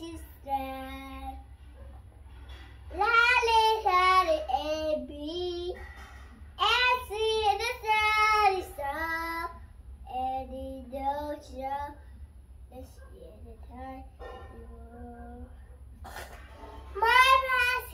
is there. Lally, lally, A, B. And the sun is. And the ocean, the sea the tide. My past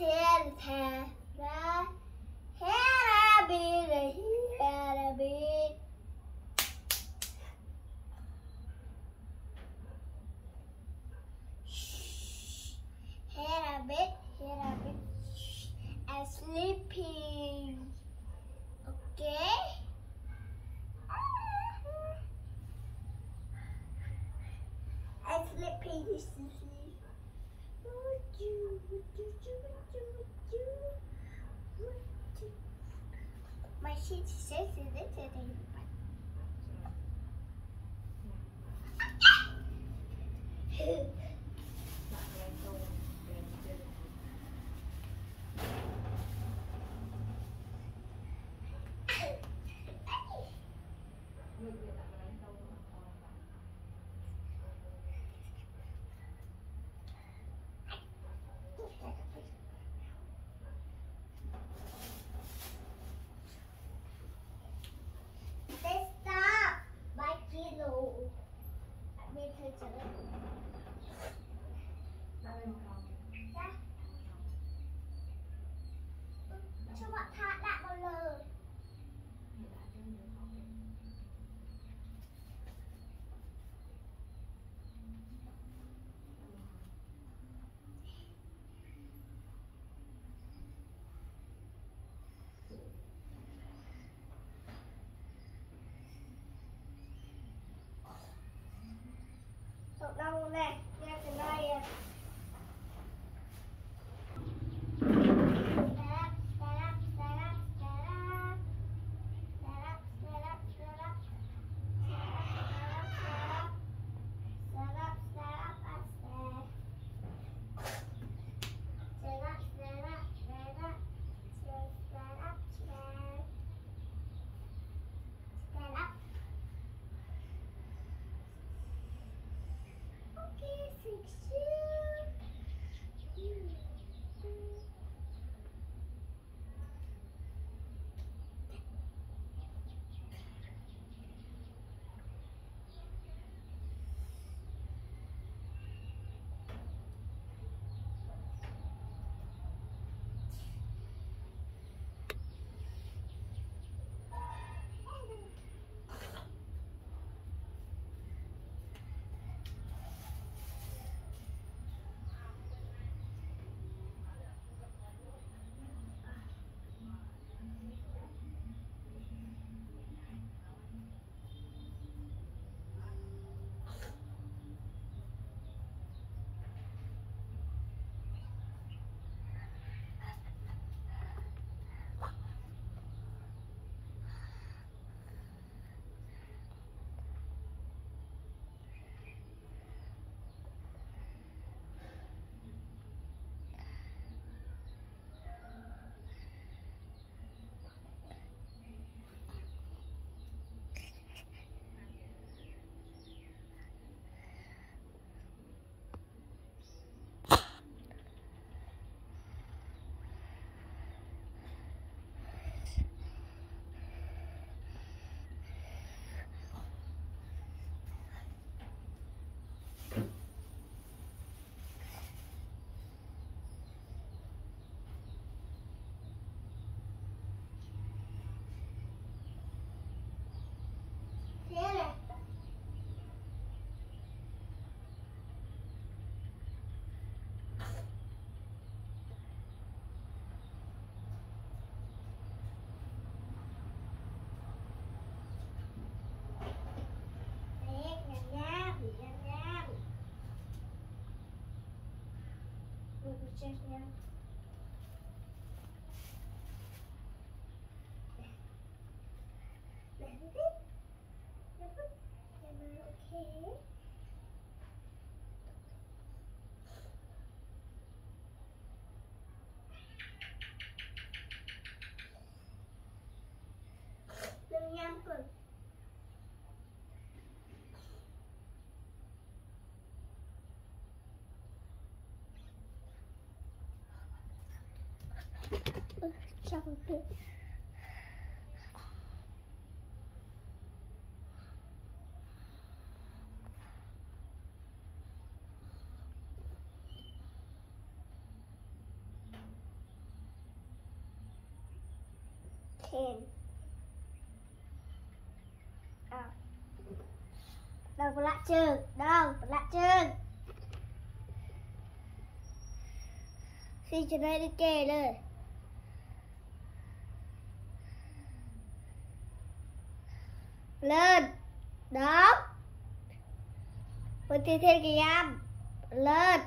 See? here. Okay. ten. À. Đâu có lạ chưa? Đâu có lạ chưa? Xin cho đây đi kề lên. lên. Đó mình thi thiên kỳ lên.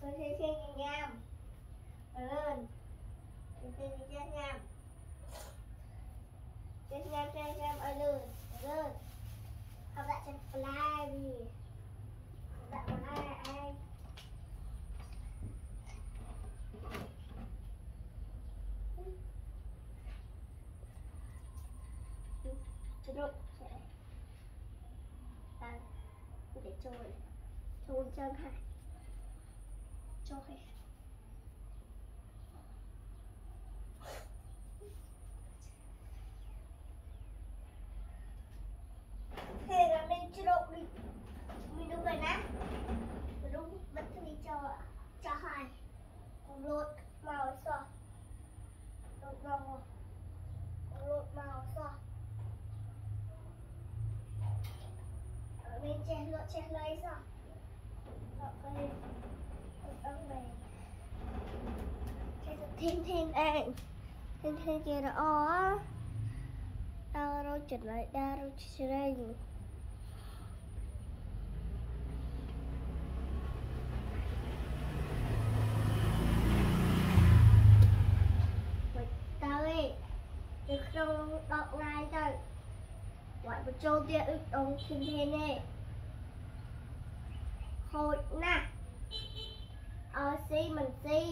Mình thi thiên kỳ âm lên. Mình thi thiên kỳ âm chết nam chết nam ở lên lên. Học lại trên fly Chứ đâu để trôi trôi chân hai trôi ធីនធីនអេធីនធីនជាល្អតើរត់ចំណៃដារត់ជ្រេងនៅក្នុងដកណាយទៅវត្តបញ្ចូលទៀតអ៊ឹកអងឈិនហ៊ានទេខូចណាស់អស់ស៊ីមិនស៊ី